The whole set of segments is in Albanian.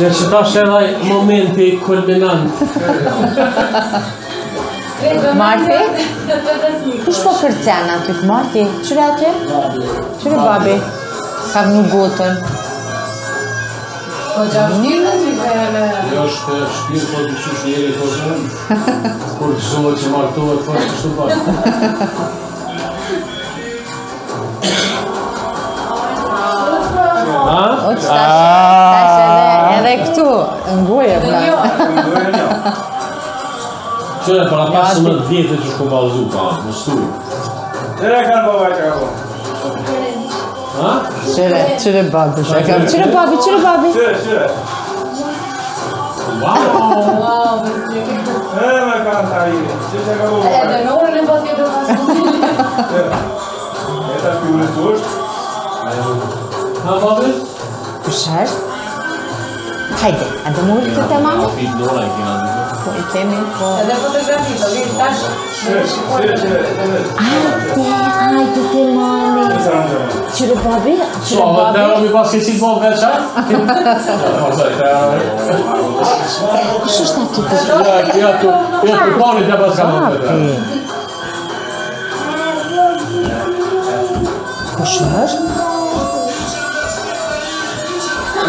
Se që ta shëllaj momenti kulminant. Marti? Kush po kërcen aty të Marti? Qëre atje? Babi. babi? Po, ka vënu gotën. Po qa vënjë në si kërëme? Jo është shpirë po të qështë njeri po zënë. Kur të zëllë që martohet, po të shtu pasë. Po. Në një një një Qëre, pa në pasë më dhjetë e që shkëm bëllëzu, pa, në stu Qëre, ka në babaj që ka po Qëre, qëre babi, qëre babi, qëre babi Qëre, qëre Wow Wow, me të E me ka në hajri Qëre, ka në babaj që ka po E në nërën e babi e doha së të e ta pjurit të ushtë Ka në babi Qështë 入ってあともう一玉もこれイケメンこうあって né? tá? ah, Ai, que demônio! Tira o Bob? Tira o Bob. Não, vocês se envolver já. O senhor está aqui para Eu estou Paulo e Débora Salão. O senhor?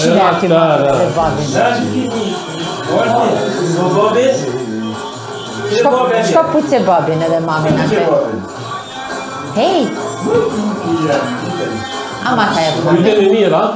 Cine da, ultimatul da, da. se va vedea? Što puce babine da mame na te? Hej! Ama